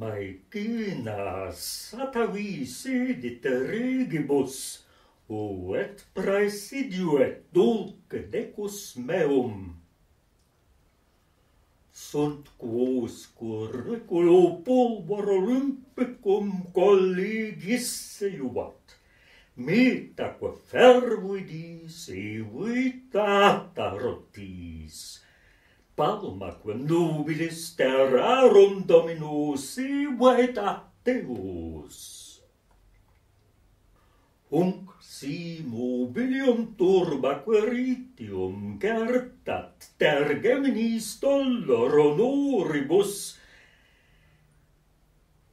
Maecenas atavis sedit regibus, o et praesidiuet dulce decus meum. Sunt quos curriculo pulvor olympicum collegis iubat, metaque fervidis palmaquem nubilis terrarum dominus sivet a Deus. Hunc si mobilium turba queritium certat tergeminis dolor honoribus,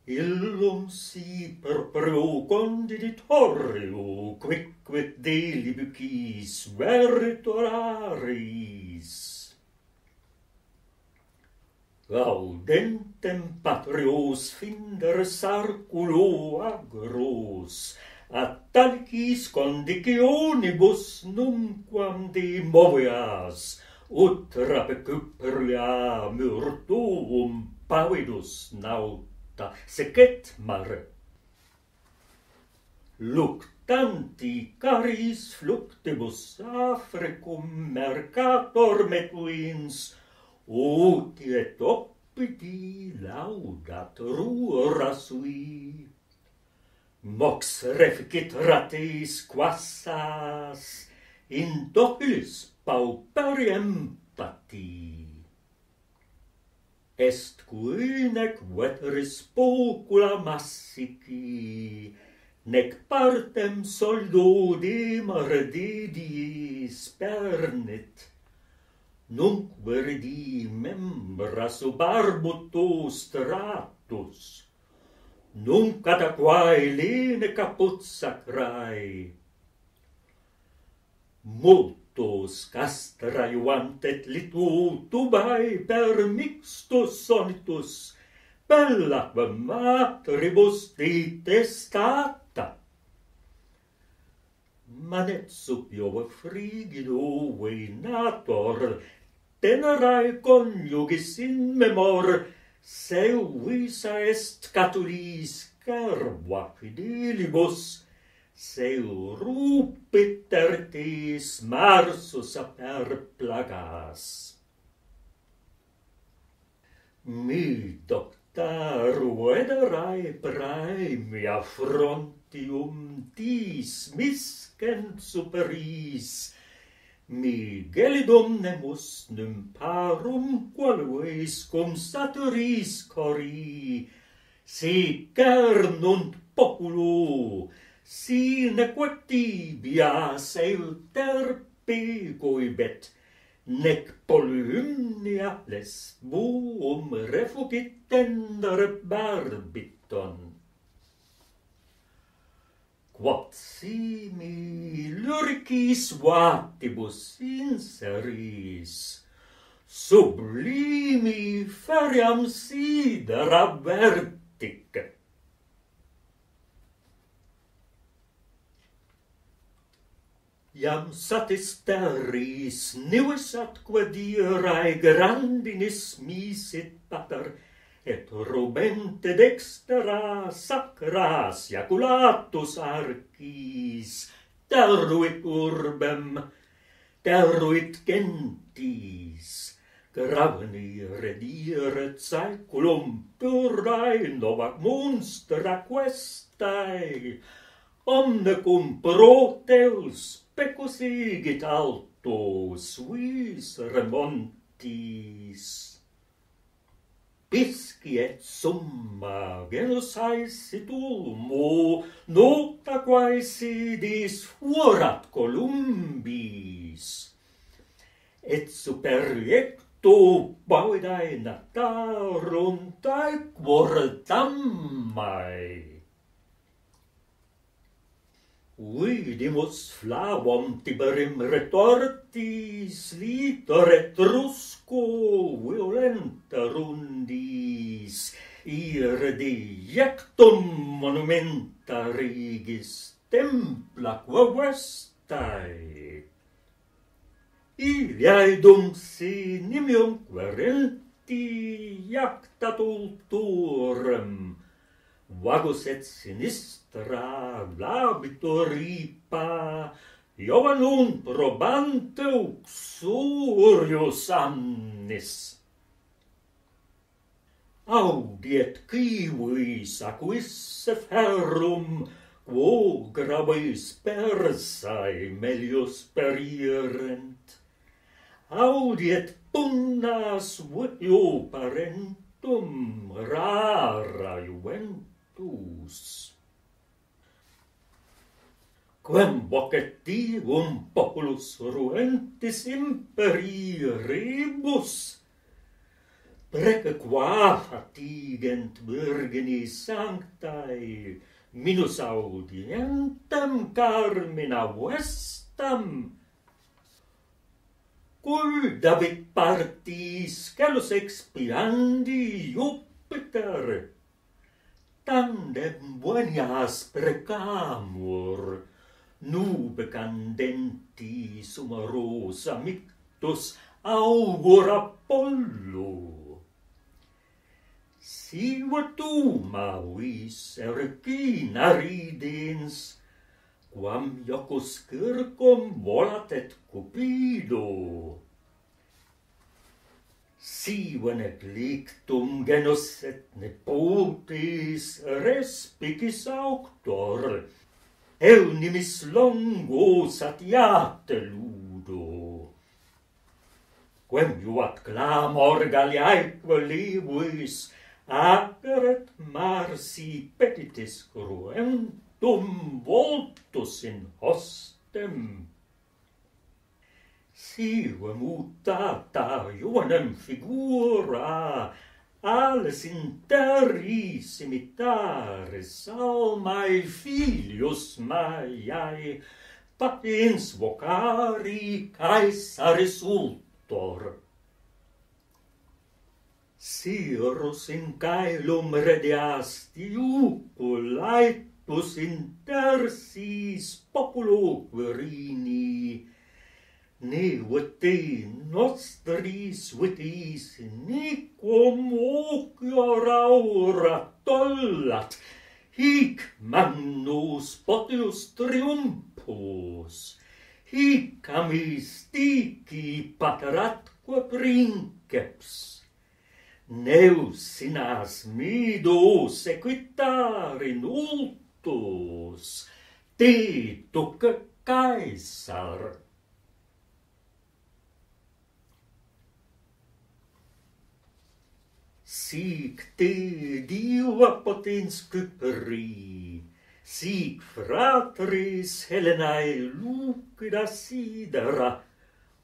illum si per pro condiditorio quicquet delibicus veritoraris Gaudentem patrios finder sarculo agros, attalcis condicionibus numquam de moveas, ut rapecupria myrtuum pavidus nauta secet mare. Luctanti caris fluctibus Africum mercator metuins, ut et oppiti laudat rura sui. Mox reficit ratis quassas, in doculis pauperiem pati. Est qui nec veteris pocula massici, nec partem soldo de mardidis pernit, Nunc verdi membra sub arbo tu stratus, Nunc ad aquae lene caput sacrae. Multos castra iuant et litu tubae per mixtus sonitus, Bellaqua matribus ti testat, manezzo piove frigido venator, tenerai coniugis in memor, se visa est catulis carba fidelibus, se rupit tertis marsus aper plagas. Mi, doctaru ederae praemia frontium dis mis Saint-Saëns mi gelidum nemus nymparum qualuis cum saturis cori. Si cernunt populo si neque tibias euter pegoibet nec polymnia lesbuum refugit tendere barbiton. Quapsimi lurcis vatibus inseris, sublimi feriam sidera vertic. Iam satis terris, nivis atque dirae grandinis misit pater et rubente dextera sacras iaculatus arcis terruit urbem terruit gentis gravni redire saeculum purae nova monstra questae omne cum proteus pecus igit alto suis remontis. Pisciet summa genus aesi tulmo, nota quae sidis fuorat columbis. Et superiecto baudae natarum tae quortammae. Uidimus flavom tiberim retortis, litor etrusco violenta rundis, ire diectum monumenta rigis, templa qua vestae. Iliae dum si nimium querenti iacta tulturem, vagus et sinistra labitur ripa Iovanum probante uxurius amnis. Audiet civis aquisse ferrum, quo gravis persae melius perierent. Audiet punnas vio parentum rara juventus, tus. Quem vocetivum populus ruentis imperii rebus, Preque qua fatigent virgini sanctae, minus audientem carmina vestam, cul David partis, celus expiandi Jupiter, tandem venias precamur, nube candenti sum rosa mictus augura Apollo. si tu vis ericina ridens, quam iocus circum volat et cupido, sive ne plictum genus et ne potis respicis auctor. Eunimis longo satiate ludo. Quem juat clamor galliaeque libuis aperet marsi petitis cruentum voltus in hostem. Sive mutata iuanem figura ales interis imitaris almae filius maiae patens vocari caesa resultor. Sirus in caelum redeasti iuco laetus intersis populo quirini, ne nei nostris vitis nicum ocuora aura tollat, hic magnus potius triumphus, hic amistici pateratque princeps. Neus in asmido sequitar in ultus, te tuc Caesar, te, diva potens pri, sic fratris Helenae lucida sidera,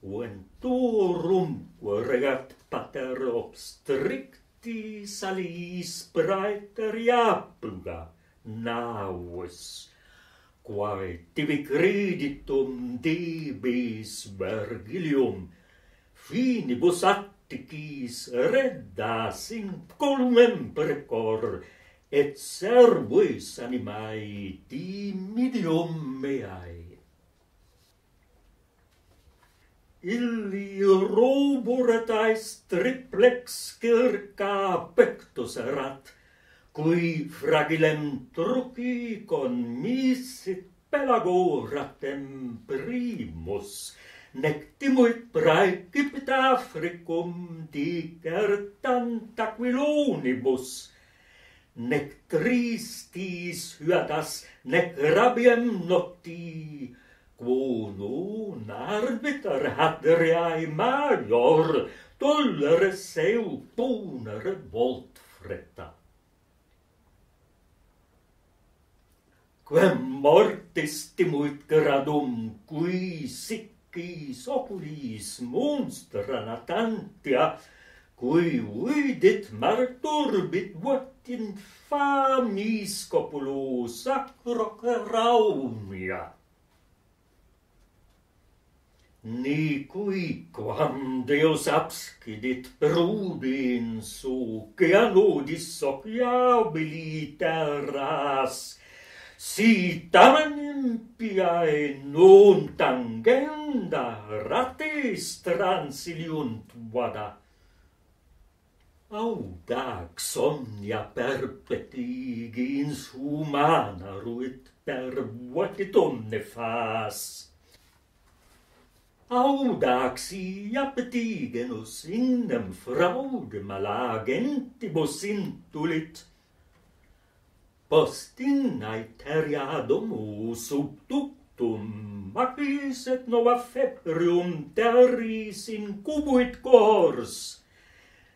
venturumque regat pater obstricti salis aliis praeteriapula naus, quae tibi creditum debis Vergilium, finibus at ticiis reddas incolumem precor, et servuis animae timidium meae. Illi roburataes triplex circa pectus erat, cui fragilem truci con misit pelago ratem primus, nectimul praecipit Africum dicertant aquilonibus, nec tristis hyatas, nec rabiem nocti, quo non arbiter hadriae major, tollere seu punere volt fretta. Quem mortis timuit gradum, qui sic quis oculis monstra natantia, cui uidit marturbit vot infamis copulo sacro craumia. Ni cui quam Deus abscidit prudens oceanodis sociabilitaras, si tamen piae non tangenda rates transiliunt vada. Audax omnia perpetigins humana ruit per vocit omne fas. Audax ia petigenus ignem fraude malagentibus intulit, postinai teriadum subductum macis et nova febrium terris incubuit cors.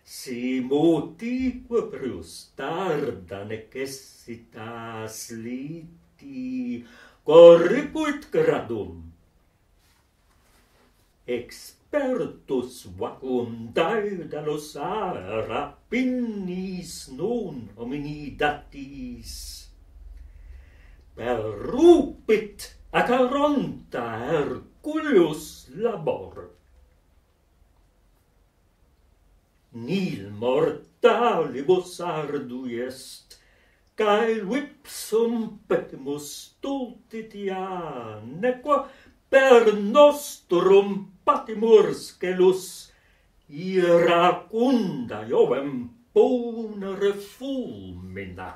Si motique prius tarda necessitas liti corripuit gradum. Ex Pertus vacuum daedalos ara pinnis non hominidatis. Perrupit acaronta Herculeus labor. Nil mortalibus ardu est, cae vipsum petimus tultitia, nequa per nostrum patimurskellus iracunda Iovem puna refulmina.